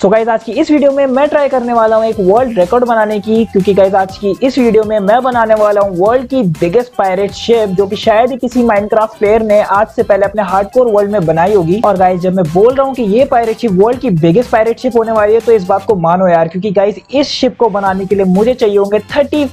So guys आज की इस वीडियो में मैं ट्राई करने वाला हूँ एक वर्ल्ड रिकॉर्ड बनाने की, क्योंकि गाइज़ आज की इस वीडियो में मैं बनाने वाला हूँ वर्ल्ड की बिगेस्ट पायरेट शिप जो कि शायद ही किसी माइनक्राफ्ट प्लेयर ने आज से पहले अपने हार्डकोर वर्ल्ड में बनाई होगी। और गाइज़ जब मैं बोल रहा हूँ कि ये पायरेट शिप वर्ल्ड की बिगेस्ट पायरेट शिप होने वाली है तो इस बात को मानो यार, क्योंकि गाइज़ इस शिप को बनाने के लिए मुझे चाहिए होंगे थर्टी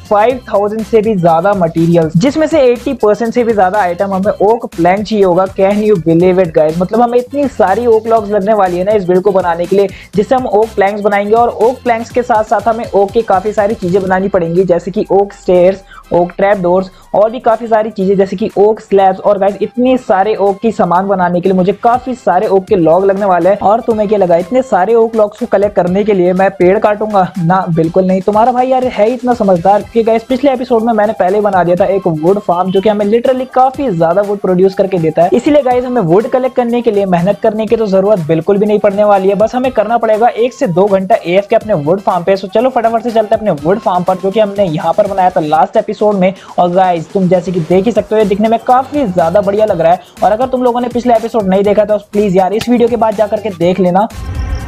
से भी ज़्यादा मटीरियल जिसमें से एट्टी से भी ज़्यादा आइटम हमें ओक प्लैंक चाहिए होगा। Can you believe it guys मतलब हमें इतनी सारी ओक लॉक्स लगने वाली है ना इस बिल्ड को बनाने के लिए, जिससे हम ओक प्लैंक्स बनाएँगे और ओक प्लैंक्स के साथ साथ हमें ओक की काफ़ी सारी चीज़ें बनानी पड़ेंगी, जैसे कि oak stairs oak trap doors और भी काफ़ी सारी चीज़ें, जैसे कि ओक स्लैब्स और गाइस इतने सारे ओक की सामान बनाने के लिए मुझे काफ़ी सारे ओक के लॉग लगने वाले हैं। और तुम्हें क्या लगा, इतने सारे ओक लॉग्स को कलेक्ट करने के लिए मैं पेड़ काटूँगा? ना, बिल्कुल नहीं। तुम्हारा भाई यार है इतना समझदार, क्योंकि गाइस पिछले एपिसोड में मैंने पहले बना दिया था एक वुड फार्म जो कि हमें लिटरली काफ़ी ज़्यादा वुड प्रोड्यूस करके देता है। इसीलिए गाइस हमें वुड कलेक्ट करने के लिए, मेहनत करने की तो ज़रूरत बिल्कुल भी नहीं पड़ने वाली है। बस हमें करना पड़ेगा एक से दो घंटा एफ़ के अपने वुड फार्म पे। सो चलो फटाफट से चलते अपने वुड फार्म पर, जो कि हमने यहाँ पर बनाया था लास्ट एपिसोड में। और गाइज़ तुम जैसे कि देख ही सकते हो, ये दिखने में काफ़ी ज़्यादा बढ़िया लग रहा है। और अगर तुम लोगों ने पिछले एपिसोड नहीं देखा तो प्लीज़ यार, इस वीडियो के बाद जाकर के देख लेना।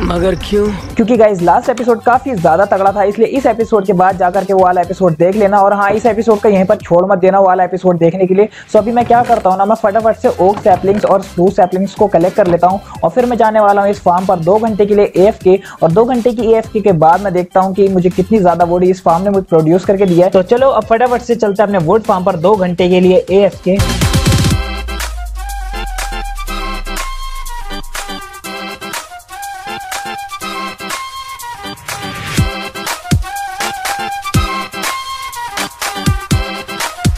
मगर क्यों? क्योंकि गाइज़ लास्ट एपिसोड काफ़ी ज़्यादा तगड़ा था, इसलिए इस एपिसोड के बाद जाकर के वो वाला एपिसोड देख लेना। और हाँ इस एपिसोड का यहीं पर छोड़ मत देना वाला एपिसोड देखने के लिए। सो अभी मैं क्या करता हूँ ना, मैं फटाफट से ओक सैपलिंग्स और स्प्रूस सैपलिंग्स को कलेक्ट कर लेता हूँ। और फिर मैं जाने वाला हूँ इस फार्म पर दो घंटे के लिए एफ़ के और दो घंटे की एफ़ के बाद मैं देखता हूँ कि मुझे कितनी ज़्यादा वुड इस फार्म ने मुझे प्रोड्यूस करके दिया है। तो चलो, अब फटाफट से चलते हैं अपने वुड फार्म पर दो घंटे के लिए ए एफ़ के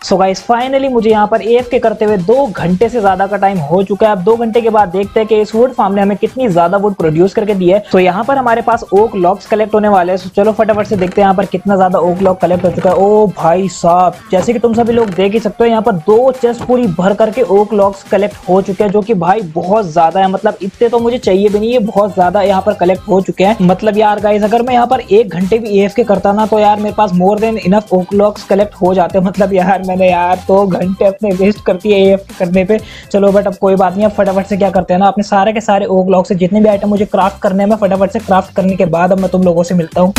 सो गाइस फाइनली मुझे यहाँ पर एफ़ के करते हुए दो घंटे से ज़्यादा का टाइम हो चुका है। अब दो घंटे के बाद देखते हैं कि इस वुड फार्म ने हमें कितनी ज़्यादा वुड प्रोड्यूस करके दी है। तो यहाँ पर हमारे पास ओक लॉक्स कलेक्ट होने वाले हैं। चलो फटाफट से देखते हैं यहाँ पर कितना ज़्यादा ओक लॉक कलेक्ट हो चुका है। ओ भाई साहब, जैसे कि तुम सभी लोग देख ही सकते हो, यहाँ पर दो चेस्ट पूरी भर करके ओक लॉक्स कलेक्ट हो चुके हैं, जो कि भाई बहुत ज़्यादा है। मतलब इतने तो मुझे चाहिए भी नहीं है बहुत ज़्यादा यहाँ पर कलेक्ट हो चुके हैं। मतलब यार गाइस अगर मैं यहाँ पर एक घंटे भी एफ़ के करता ना तो यार मेरे पास more than enough oak logs collect हो जाते। मतलब यार मैंने यार तो घंटे अपने वेस्ट करती है ये करने पे। चलो बट अब कोई बात नहीं, अब फटाफट से क्या करते हैं ना, अपने सारे के सारे ओ ब्लॉक से जितने भी आइटम मुझे क्राफ्ट करने में फटाफट से क्राफ्ट करने के बाद अब मैं तुम लोगों से मिलता हूँ।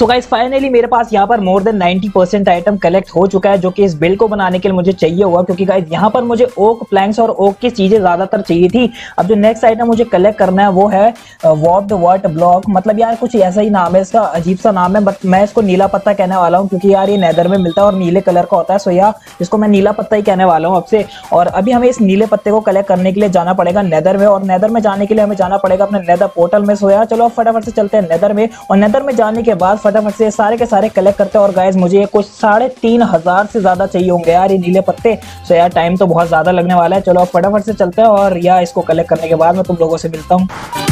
सो गाइस फाइनली मेरे पास यहाँ पर more than 90 percent item collect हो चुका है, जो कि इस बिल को बनाने के लिए मुझे चाहिए हुआ, क्योंकि गाइस यहाँ पर मुझे ओक प्लैंक्स और ओक की चीज़ें ज़्यादातर चाहिए थी। अब जो नेक्स्ट आइटम मुझे कलेक्ट करना है, वो है वॉप वर्ट ब्लॉक मतलब यार, कुछ ऐसा ही नाम है, इसका अजीब सा नाम है बट मैं इसको नीला पत्ता कहने वाला हूँ, क्योंकि यार ये नैदर में मिलता है और नीले कलर का होता है। सो यार, इसको मैं नीला पत्ता ही कहने वाला हूँ अब और अभी हमें इस नीले पत्ते को कलेक्ट करने के लिए जाना पड़ेगा नैदर में, और नैदर में जाने के लिए हमें जाना पड़ेगा अपने नैदर पोर्टल में। सोया चलो फटाफट से चलते हैं नैदर में। और नैदर में जाने के बाद फटाफट से सारे के सारे कलेक्ट करते हैं। और गाइज़ मुझे कुछ साढ़े तीन हज़ार से ज़्यादा चाहिए होंगे यार, ये नीले पत्ते। सो यार टाइम तो बहुत ज़्यादा लगने वाला है। चलो फटाफट से चलते हैं और या इसको कलेक्ट करने के बाद मैं तुम लोगों से मिलता हूँ।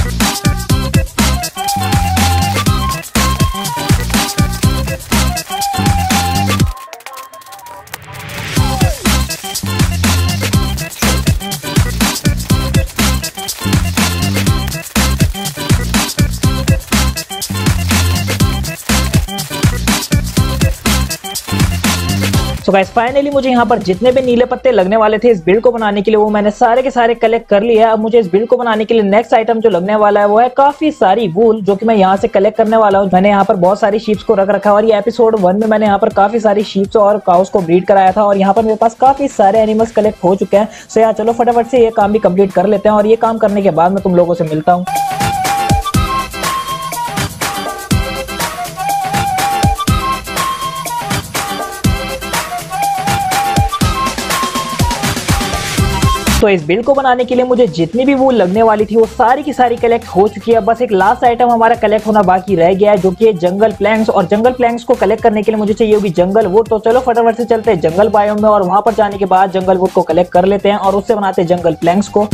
सो गाइस फाइनली मुझे यहाँ पर जितने भी नीले पत्ते लगने वाले थे इस बिल्ड को बनाने के लिए, वो मैंने सारे के सारे कलेक्ट कर लिया है। अब मुझे इस बिल्ड को बनाने के लिए नेक्स्ट आइटम जो लगने वाला है, वो है काफ़ी सारी वूल जो कि मैं यहाँ से कलेक्ट करने वाला हूँ। मैंने यहाँ पर बहुत सारी शीप्स को रख रखा और ये एपिसोड वन में मैंने यहाँ पर काफ़ी सारी शीप्स और काउस को ब्रीड कराया था और यहाँ पर मेरे पास काफ़ी सारे एनिमल्स कलेक्ट हो चुके हैं। सो यार चलो फटाफट से ये काम भी कंप्लीट कर लेते हैं और ये काम करने के बाद मैं तुम लोगों से मिलता हूँ। तो इस बिल को बनाने के लिए मुझे जितनी भी वूल लगने वाली थी वो सारी की सारी कलेक्ट हो चुकी है। बस एक लास्ट आइटम हमारा कलेक्ट होना बाकी रह गया है, जो कि जंगल प्लैंक्स और जंगल प्लैंक्स को कलेक्ट करने के लिए मुझे चाहिए होगी जंगल वुड तो चलो फटाफट से चलते हैं जंगल बायोम में और वहाँ पर जाने के बाद जंगल वुड को कलेक्ट कर लेते हैं और उससे बनाते हैं जंगल प्लैंक्स को।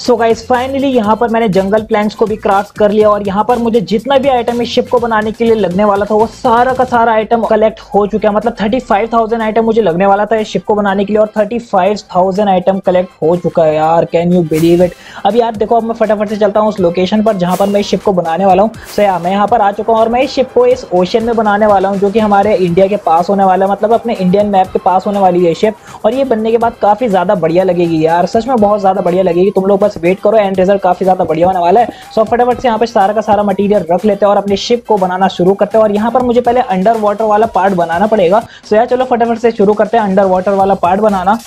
सो गाइस फाइनली यहाँ पर मैंने जंगल प्लैंक्स को भी क्राफ्ट कर लिया और यहाँ पर मुझे जितना भी आइटम इस शिप को बनाने के लिए लगने वाला था वो सारा का सारा आइटम कलेक्ट हो चुका है। मतलब 35,000 आइटम मुझे लगने वाला था इस शिप को बनाने के लिए और 35,000 आइटम कलेक्ट हो चुका है यार। कैन यू बिलीव इट अब यार देखो अब मैं फटाफट से चलता हूँ उस लोकेशन पर जहाँ पर मैं इस शिप को बनाने वाला हूँ। सो यार मैं यहाँ पर आ चुका हूँ और मैं इस शिप को इस ओशन में बनाने वाला हूँ जो कि हमारे इंडिया के पास होने वाला है। मतलब अपने इंडियन मैप के पास होने वाली है शिप और ये बनने के बाद काफ़ी ज़्यादा बढ़िया लगेगी यार। सच में बहुत ज़्यादा बढ़िया लगेगी। तुम लोग बस वेट करो एंड रिज़ल्ट काफ़ी ज़्यादा बढ़िया होने वाला है। सो फटाफट से यहाँ पे सारा का सारा मटीरियल रख लेते हैं और अपने शिप को बनाना शुरू करते हैं। और यहाँ पर मुझे पहले अंडर वाटर वाला पार्ट बनाना पड़ेगा। सो यार चलो फटाफट से शुरू करते हैं अंडर वाटर वाला पार्ट बनाना।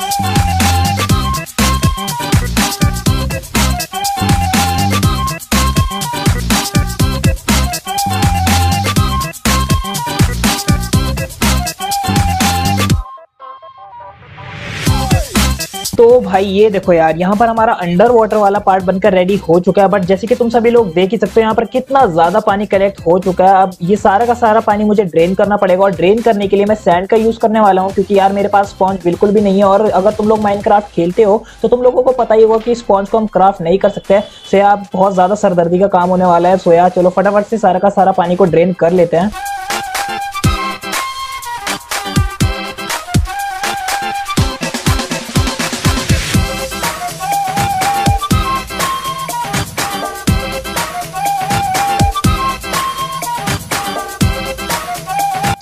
तो भाई ये देखो यार, यहाँ पर हमारा अंडर वाटर वाला पार्ट बनकर रेडी हो चुका है बट जैसे कि तुम सभी लोग देख ही सकते हो, यहाँ पर कितना ज़्यादा पानी कलेक्ट हो चुका है। अब ये सारा का सारा पानी मुझे ड्रेन करना पड़ेगा, और ड्रेन करने के लिए मैं सैंड का यूज़ करने वाला हूँ, क्योंकि यार मेरे पास स्पॉन्ज बिल्कुल भी नहीं है, और अगर तुम लोग माइंड खेलते हो तो तुम लोगों को पता ही होगा कि स्पॉन्ज को हम क्राफ्ट नहीं कर सकते। सो यार, बहुत ज़्यादा सरदर्दी का काम होने वाला है। सो यार, चलो फटाफट से सारा का सारा पानी को ड्रेन कर लेते हैं।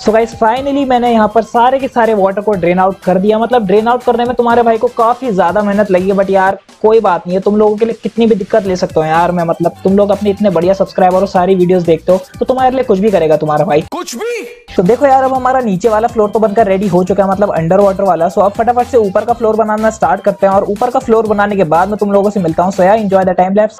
सो गाइस फाइनली मैंने यहाँ पर सारे के सारे वाटर को ड्रेन आउट कर दिया। मतलब ड्रेन आउट करने में तुम्हारे भाई को काफ़ी ज़्यादा मेहनत लगी है बट यार कोई बात नहीं है। तुम लोगों के लिए कितनी भी दिक्कत ले सकते हो यार मैं मतलब तुम लोग अपने इतने बढ़िया सब्सक्राइबर और सारी वीडियोस देखते हो तो तुम्हारे लिए कुछ भी करेगा तुम्हारा भाई। कुछ भी? तो देखो यार अब हमारा नीचे वाला फ्लोर तो बनकर रेडी हो चुका है मतलब अंडर वाटर वाला। सो अब फटाफट से ऊपर का फ्लोर बनाना स्टार्ट करते हैं और ऊपर का फ्लोर बनाने के बाद मैं तुम लोगों से मिलता हूँ। सो यार इंजॉय द टाइम लैप्स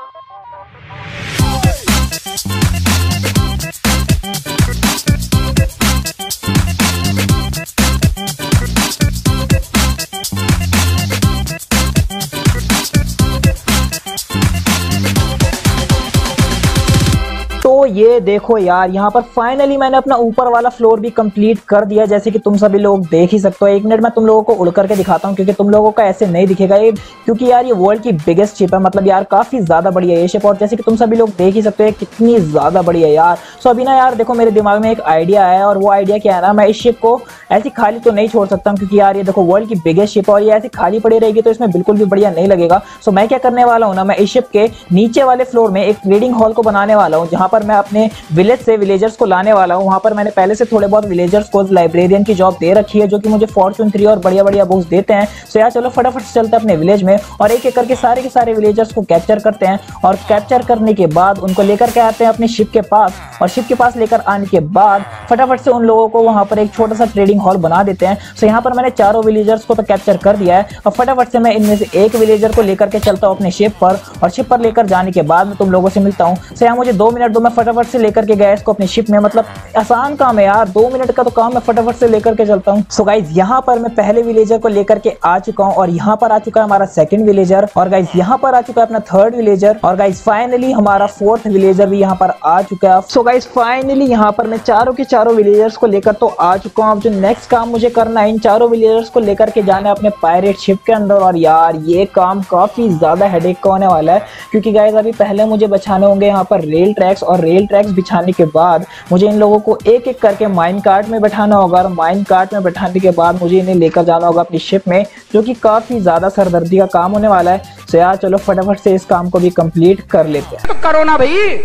ये देखो यार, यहाँ पर फाइनली मैंने अपना ऊपर वाला फ्लोर भी कंप्लीट कर दिया, जैसे कि तुम सभी लोग देख ही सकते हो। एक मिनट में तुम लोगों को उड़ करके दिखाता हूँ, क्योंकि तुम लोगों का ऐसे नहीं दिखेगा ये, क्योंकि यार ये वर्ल्ड की बिगेस्ट शिप है मतलब यार काफ़ी ज़्यादा बढ़िया ये शिप और जैसे कि तुम सभी लोग देख ही सकते हो कितनी ज़्यादा बढ़िया यार। सो अभी ना यार, देखो मेरे दिमाग में एक आइडिया है और वो आइडिया क्या है ना, मैं इस शिप को ऐसी खाली तो नहीं छोड़ सकता क्योंकि यार ये देखो वर्ल्ड की बिगेस्ट शिप और ये ऐसी खाली पड़ी रहेगी तो इसमें बिल्कुल भी बढ़िया नहीं लगेगा। सो मैं क्या करने वाला हूँ ना, मैं इस शिप के नीचे वाले फ्लोर में एक ट्रेडिंग हॉल को बनाने वाला हूँ, जहाँ पर मैं अपने विलेज से विलेजर्स को लाने वाला हूँ। वहाँ पर मैंने पहले से थोड़े बहुत विलेजर्स को लाइब्रेरियन की जॉब दे रखी है, जो कि मुझे फॉर्चून थ्री और बढ़िया बढ़िया बुक्स देते हैं। सो यार चलो फटाफट से चलते अपने विलेज में और एक एक करके सारे के सारे विलेजर्स को कैप्चर करते हैं और कैप्चर करने के बाद उनको लेकर के आते हैं अपने शिप के पास और शिप के पास लेकर आने के बाद फटाफट से उन लोगों को वहाँ पर एक छोटा सा ट्रेडिंग हॉल बना देते हैं। सो यहाँ पर मैंने चारों विलेजर्स को तो कैप्चर कर दिया है और फटाफट से मैं इनमें से एक विलेजर को लेकर के चलता हूँ अपने शिप पर और शिप पर लेकर जाने के बाद मैं तुम लोगों से मिलता हूँ। सो यहाँ मुझे दो मिनट दो, मैं फटाफट से लेकर के गया इसको अपनी शिप में। मतलब आसान काम है यार, दो मिनट का तो काम मैं फटाफट से लेकर के चलता हूँ। सो गाइज़ यहाँ पर मैं पहले विलेजर को लेकर के आ चुका हूँ और यहाँ पर आ चुका है हमारा सेकंड विलेजर और गाइज़ यहाँ पर आ चुका है अपना थर्ड विलेजर और गाइज़ फाइनली हमारा फोर्थ विलेजर भी यहाँ पर आ चुका है सो गाइज़ फाइनली यहाँ पर मैं चारों के चारों विलेजर्स को लेकर तो आ चुका हूँ। अब जो नेक्स्ट काम मुझे करना है, इन चारों विलेजर्स को लेकर के जाना है अपने पायरेट शिप के अंदर। और यार, ये काम काफ़ी ज़्यादा हेडेक का होने वाला है। क्योंकि गाइज़ अभी पहले मुझे बचाने होंगे यहाँ पर रेल ट्रैक्स और रेल ट्रैक्स बिछाने के बाद मुझे इन लोगों को एक एक करके माइन कार्ट में बैठाना होगा। और माइन कार्ट में बैठाने के बाद मुझे इन्हें लेकर जाना होगा अपनी शिप में, जो कि काफ़ी ज़्यादा सरदर्दी का काम होने वाला है। तो यार चलो फटाफट से इस काम को भी कंप्लीट कर लेते हैं। तो करो ना भाई।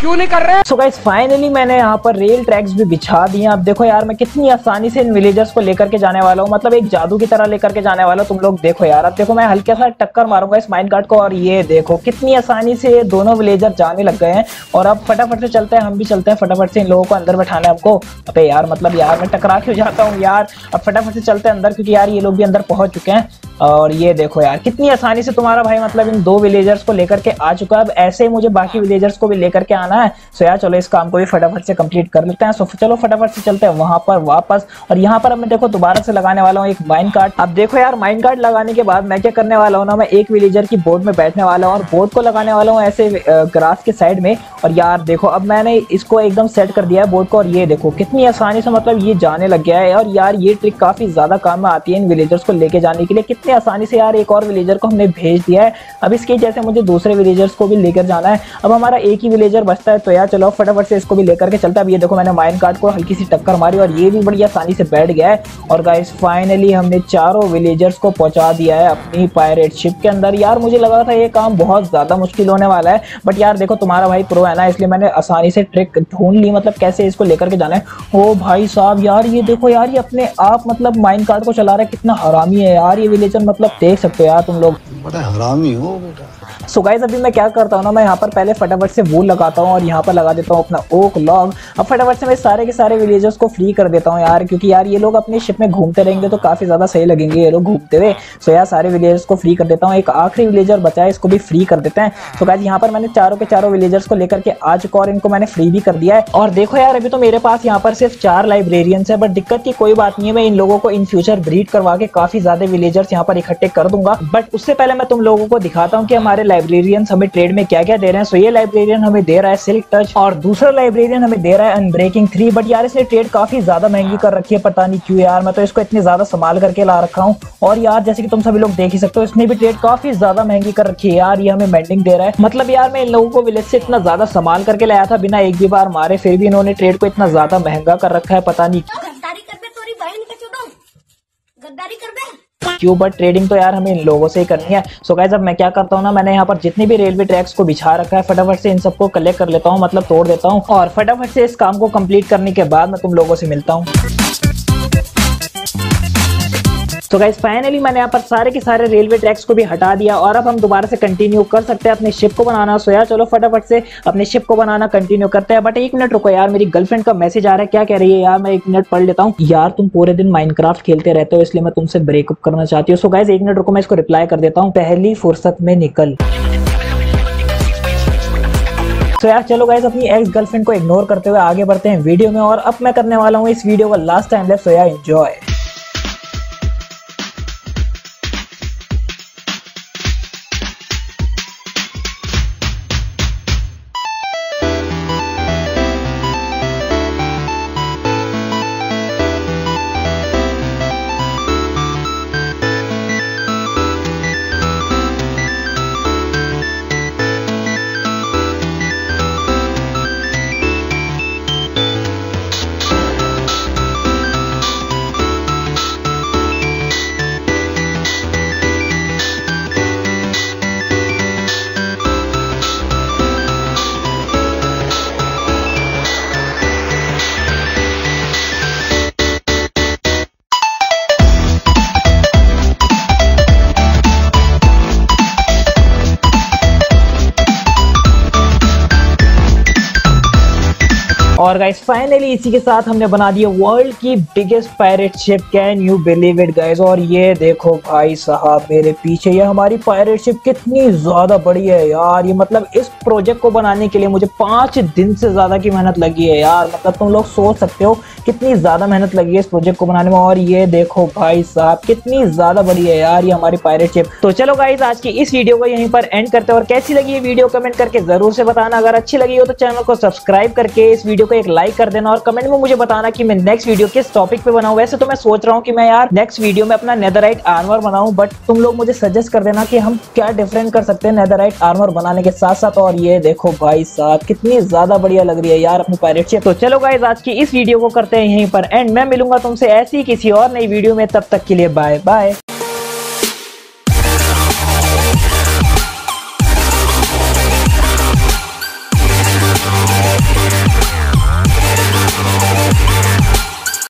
क्यों नहीं कर रहे? सो गाइस फाइनली मैंने यहाँ पर रेल ट्रैक्स भी बिछा दिए आप देखो यार, मैं कितनी आसानी से इन विलेजर्स को लेकर के जाने वाला हूँ। मतलब एक जादू की तरह लेकर के जाने वाला तुम लोग देखो यार, अब देखो मैं हल्के सा टक्कर मारूँगा इस माइंड कार्ड को। और ये देखो, कितनी आसानी से दोनों विलेजर जाने लग गए हैं। और अब फटाफट से चलते हैं, हम भी चलते हैं फटाफट से इन लोगों को अंदर बैठाना है हमको अबे यार मतलब यार, मैं टकरा क्यों जाता हूँ यार? अब फटाफट से चलते हैं अंदर, क्योंकि यार ये लोग भी अंदर पहुँच चुके हैं। और ये देखो यार, कितनी आसानी से तुम्हारा भाई मतलब इन दो विलेजर्स को लेकर के आ चुका है। अब ऐसे ही मुझे बाकी विलेजर्स को भी लेकर के आना है। सो यार, चलो इस काम को भी फटाफट से कंप्लीट कर लेते हैं। सो चलो फटाफट से चलते हैं वहाँ पर वापस। और यहाँ पर अब मैं देखो दोबारा से लगाने वाला हूँ एक माइन कार्ड अब देखो यार माइन कार्ड लगाने के बाद मैं क्या करने वाला हूँ ना, मैं एक विलेजर की बोर्ड में बैठने वाला हूँ और बोर्ड को लगाने वाला हूँ ऐसे ग्रास के साइड में। और यार देखो, अब मैंने इसको एकदम सेट कर दिया है बोर्ड को। और ये देखो, कितनी आसानी से मतलब ये जाने लग गया है। और यार, ये ट्रिक काफ़ी ज़्यादा काम में आती है इन विलेजर्स को लेके जाने के लिए। कितनी इतनी आसानी से यार एक और विलेजर को हमने भेज दिया है। अब इसके जैसे मुझे दूसरे विलेजर्स को भी लेकर जाना है। अब हमारा एक ही विलेजर बचता है तो यार चलो, फटाफट से इसको भी लेकर के चलता है। अब ये देखो, मैंने माइन कार्ड को हल्की सी टक्कर मारी और ये भी बड़ी आसानी से बैठ गया है। और गाइस फाइनली हमने चारों विलेजर्स को पहुँचा दिया है अपनी पायरेट शिप के अंदर। यार, मुझे लगा था ये काम बहुत ज़्यादा मुश्किल होने वाला है बट यार देखो, तुम्हारा भाई प्रो है ना, इसलिए मैंने आसानी से ट्रिक ढूंढ ली मतलब कैसे इसको लेकर के जाना है। ओ भाई साहब, यार ये देखो, यार ये अपने आप मतलब माइन कार्ड को चला रहा है, कितना हरामी है यार ये विलेजर मतलब देख सकते हो यार तुम लोग। बड़ा हरामी हो बेटा। सो गाइज़ अभी मैं क्या करता हूँ ना, मैं यहाँ पर पहले फटाफट से वूल लगाता हूँ और यहाँ पर लगा देता हूँ अपना ओक लॉग अब फटाफट से मैं सारे के सारे विलेजर्स को फ्री कर देता हूँ यार, क्योंकि यार ये लोग अपने शिप में घूमते रहेंगे तो काफ़ी ज़्यादा सही लगेंगे ये लोग घूमते हुए। सो यार, सारे विलेजर्स को फ्री कर देता हूँ। एक आखिरी विलेजर बचा है, इसको भी फ्री कर देते हैं। तो गाइज़ यहाँ पर मैंने चारों के चारों विलेजर्स को लेकर के आ चुका और इनको मैंने फ्री भी कर दिया है। और देखो यार, अभी तो मेरे पास यहाँ पर सिर्फ़ चार लाइब्रेरियंस है बट दिक्कत की कोई बात नहीं है, मैं इन लोगों को इन फ्यूचर ब्रीड करवा के काफ़ी ज़्यादा विलेजर्स यहाँ पर इकट्ठे कर दूँगा। बट उससे पहले मैं तुम लोगों को दिखाता हूँ कि हमारे लाइब्रेरियंस हमें ट्रेड में क्या क्या दे रहे हैं? सो ये लाइब्रेरियन हमें दे रहा है सिल्क टच और दूसरा लाइब्रेरियन हमें दे रहा है अनब्रेकिंग थ्री बट यार, इसने ट्रेड काफ़ी ज़्यादा महँगी कर रखी है, पता नहीं क्यों यार। मैं तो इसको इतनी ज़्यादा संभाल करके ला रखा हूँ। और यार, जैसे कि तुम सभी लोग देख ही सकते हो, इसने भी ट्रेड काफ़ी ज़्यादा महँगी कर रखी है यार। ये हमें मेंडिंग दे रहा है। मतलब यार, मैं इन लोगों को विलेज से इतना ज़्यादा संभाल करके लाया था, बिना एक भी बार मारे, फिर भी इन्होंने ट्रेड को इतना ज़्यादा महँगा कर रखा है, पता नहीं गद्दारी कर बे। क्यों? बट ट्रेडिंग तो यार हमें इन लोगों से ही करनी है। सो गाइस अब मैं क्या करता हूँ ना, मैंने यहाँ पर जितनी भी रेलवे ट्रैक्स को बिछा रखा है, फटाफट से इन सबको कलेक्ट कर लेता हूँ मतलब तोड़ देता हूँ। और फटाफट से इस काम को कंप्लीट करने के बाद मैं तुम लोगों से मिलता हूँ। तो गाइज़ फाइनली मैंने यहाँ पर सारे के सारे रेलवे ट्रैक्स को भी हटा दिया और अब हम दोबारा से कंटिन्यू कर सकते हैं अपने शिप को बनाना। सो यार, चलो फटाफट से अपने शिप को बनाना कंटिन्यू करते हैं। बट एक मिनट रुको यार, मेरी गर्लफ्रेंड का मैसेज आ रहा है। क्या कह रही है यार? मैं एक मिनट पढ़ लेता हूँ। यार, तुम पूरे दिन माइनक्राफ्ट खेलते रहते हो, इसलिए मैं तुमसे ब्रेकअप करना चाहती हूँ। सो गाइस एक मिनट रुको, मैं इसको रिप्लाई कर देता हूँ। पहली फुर्सत में निकल। तो यार, चलो गाइज़ अपनी एक्स गर्लफ्रेंड को इग्नोर करते हुए आगे बढ़ते हैं वीडियो में। और अब मैं करने वाला हूँ इस वीडियो का लास्ट टाइम लेफ़्ट सो यार एंजॉय और गाइस फाइनली इसी के साथ हमने बना दिया वर्ल्ड की biggest pirate ship can you believe it guys और ये देखो भाई साहब, मेरे पीछे ये हमारी पायरेट शिप कितनी ज़्यादा बड़ी है यार। ये मतलब इस प्रोजेक्ट को बनाने के लिए मुझे पाँच दिन से ज़्यादा की मेहनत लगी है यार। मतलब तुम लोग सोच सकते हो कितनी ज़्यादा मेहनत लगी है इस प्रोजेक्ट को बनाने में। और ये देखो भाई साहब, कितनी ज़्यादा बड़ी है यार ये हमारी पायरेट शिप तो चलो गाइज़ आज की इस वीडियो को यहीं पर एंड करते हैं। और कैसी लगी ये वीडियो कमेंट करके ज़रूर से बताना। अगर अच्छी लगी हो तो चैनल को सब्सक्राइब करके इस वीडियो को एक लाइक कर देना और कमेंट में मुझे बताना कि मैं नेक्स्ट वीडियो किस टॉपिक पे बनाऊँ वैसे तो मैं सोच रहा हूँ कि मैं यार नेक्स्ट वीडियो में अपना नेदराइट आर्मर बनाऊँ बट तुम लोग मुझे सजेस्ट कर देना कि हम क्या डिफरेंट कर सकते हैं नेदराइट आर्मर बनाने के साथ साथ और ये देखो भाई साहब, कितनी ज़्यादा बढ़िया लग रही है यार अपनी पायरेट शिप तो चलो गाइज़ आज की इस वीडियो को करते हैं यहीं पर एंड मैं मिलूँगा तुमसे ऐसी किसी और नई वीडियो में, तब तक के लिए बाय बाय